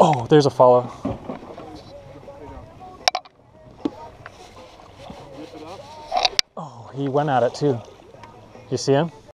Oh, there's a follow. Oh, he went at it too. You see him?